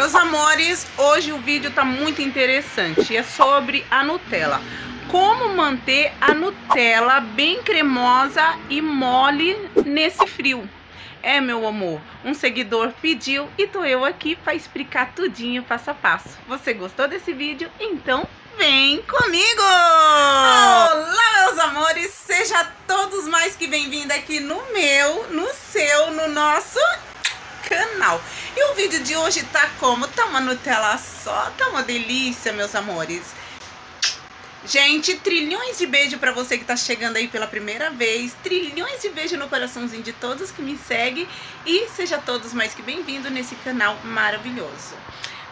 Meus amores, hoje o vídeo tá muito interessante. É sobre a Nutella. Como manter a Nutella bem cremosa e mole nesse frio. É, meu amor, um seguidor pediu e tô eu aqui para explicar tudinho passo a passo. Você gostou desse vídeo? Então vem comigo! Olá, meus amores! Sejam todos mais que bem-vindos aqui no meu, no seu, no nosso canal. E o vídeo de hoje tá como? Tá uma Nutella só, tá uma delícia, meus amores. Gente, trilhões de beijo pra você que tá chegando aí pela primeira vez. Trilhões de beijo no coraçãozinho de todos que me seguem. E seja todos mais que bem-vindos nesse canal maravilhoso.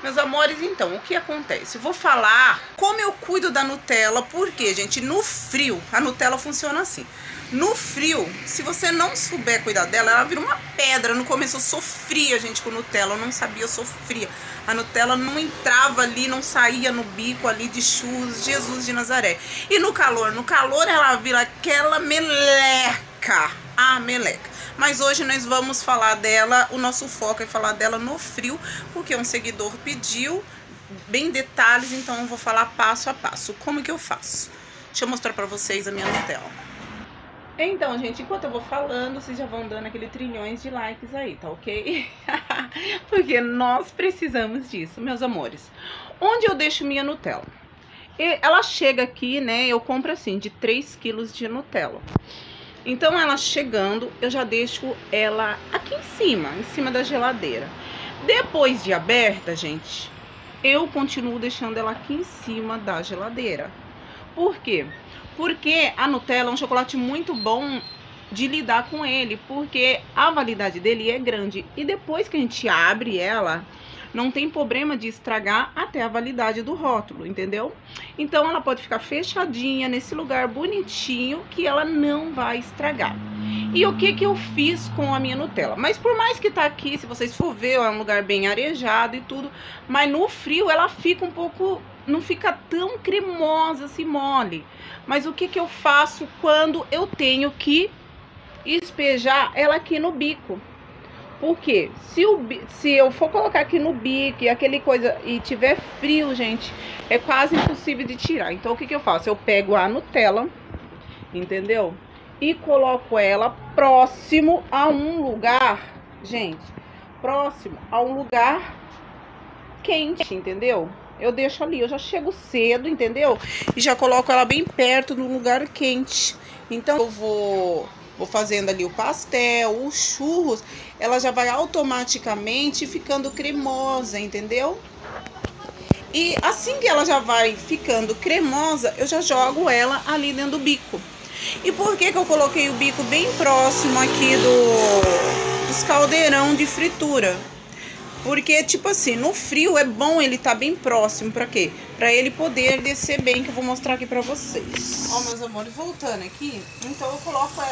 Meus amores, então, o que acontece? Vou falar como eu cuido da Nutella, porque, gente, no frio, a Nutella funciona assim. No frio, se você não souber cuidar dela, ela vira uma pedra. No começo eu sofria, gente, com Nutella. Eu não sabia, eu sofria. A Nutella não entrava ali, não saía no bico ali de churros, Jesus de Nazaré. E no calor? No calor ela vira aquela meleca. Ah, meleca. Mas hoje nós vamos falar dela, o nosso foco é falar dela no frio, porque um seguidor pediu bem detalhes, então eu vou falar passo a passo. Como que eu faço? Deixa eu mostrar pra vocês a minha Nutella. Então, gente, enquanto eu vou falando, vocês já vão dando aquele trilhões de likes aí, tá ok? Porque nós precisamos disso, meus amores. Onde eu deixo minha Nutella? Ela chega aqui, né, eu compro assim, de 3 quilos de Nutella. Então, ela chegando, eu já deixo ela aqui em cima, em cima da geladeira. Depois de aberta, gente, eu continuo deixando ela aqui em cima da geladeira. Por quê? Porque a Nutella é um chocolate muito bom de lidar com ele, porque a validade dele é grande. E depois que a gente abre ela, não tem problema de estragar até a validade do rótulo, entendeu? Então ela pode ficar fechadinha nesse lugar bonitinho que ela não vai estragar. E o que que eu fiz com a minha Nutella? Mas por mais que tá aqui, se vocês for ver, é um lugar bem arejado e tudo, mas no frio ela fica um pouco não fica tão cremosa, assim, mole. Mas o que, que eu faço quando eu tenho que espejar ela aqui no bico? Porque se, o, se eu for colocar aqui no bico e aquele coisa e tiver frio, gente, é quase impossível de tirar. Então o que, que eu faço? Eu pego a Nutella, entendeu? E coloco ela próximo a um lugar, gente, próximo a um lugar quente, entendeu? eu deixo ali, eu já chego cedo, entendeu? E já coloco ela bem perto no lugar quente. Então eu vou vou fazendo ali o pastel, os churros, ela já vai automaticamente ficando cremosa, entendeu? E assim que ela já vai ficando cremosa, eu já jogo ela ali dentro do bico. E por que que eu coloquei o bico bem próximo aqui do dos caldeirão de fritura? Porque, tipo assim, no frio é bom ele tá bem próximo. Pra quê? Pra ele poder descer bem, que eu vou mostrar aqui pra vocês. Ó, meus amores, voltando aqui. Então, eu coloco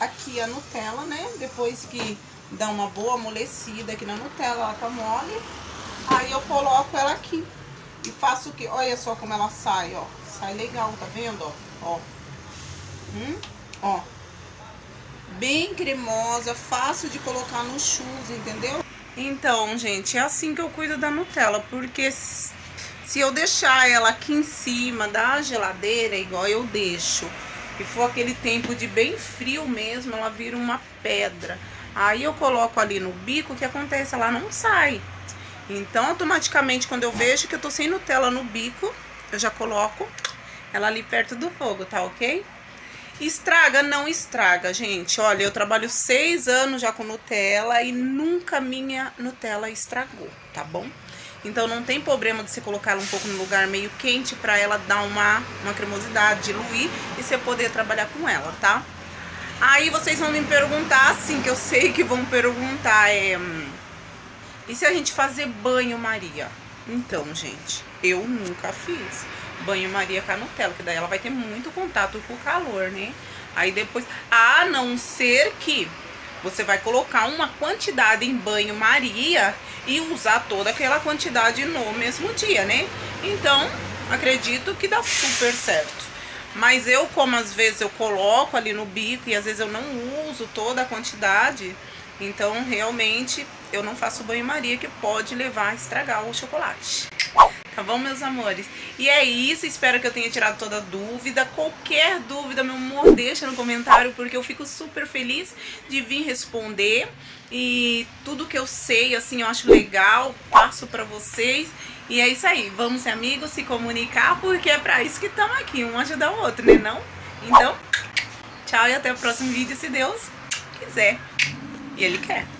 aqui a Nutella, né? Depois que dá uma boa amolecida aqui na Nutella, ela tá mole. Aí eu coloco ela aqui. E faço o quê? Olha só como ela sai, ó. Sai legal, tá vendo, ó? Ó. Hum? Ó. Bem cremosa, fácil de colocar no churros, entendeu? Então, gente, é assim que eu cuido da Nutella, porque se eu deixar ela aqui em cima da geladeira, igual eu deixo, e for aquele tempo de bem frio mesmo, ela vira uma pedra. Aí eu coloco ali no bico, o que acontece? Ela não sai. Então, automaticamente, quando eu vejo que eu tô sem Nutella no bico, eu já coloco ela ali perto do fogo, tá ok? Estraga? Não estraga, gente. Olha, eu trabalho seis anos já com Nutella e nunca minha Nutella estragou, tá bom? Então não tem problema de você colocar ela um pouco no lugar meio quente pra ela dar uma, uma cremosidade, diluir e você poder trabalhar com ela, tá? Aí vocês vão me perguntar, assim, que eu sei que vão perguntar, é... E se a gente fazer banho-maria? Então, gente, eu nunca fiz banho-maria com a Nutella, que daí ela vai ter muito contato com o calor, né? Aí depois, a não ser que você vai colocar uma quantidade em banho-maria e usar toda aquela quantidade no mesmo dia, né? Então, acredito que dá super certo. Mas eu, como às vezes eu coloco ali no bico e às vezes eu não uso toda a quantidade, Então, realmente, eu não faço banho-maria que pode levar a estragar o chocolate. Tá bom, meus amores? E é isso, espero que eu tenha tirado toda dúvida. Qualquer dúvida, meu amor, deixa no comentário, porque eu fico super feliz de vir responder. E tudo que eu sei, assim, eu acho legal, passo pra vocês. E é isso aí, vamos ser amigos, se comunicar, porque é pra isso que estamos aqui, um ajudar o outro, né não? Então, tchau e até o próximo vídeo, se Deus quiser. E Ele quer.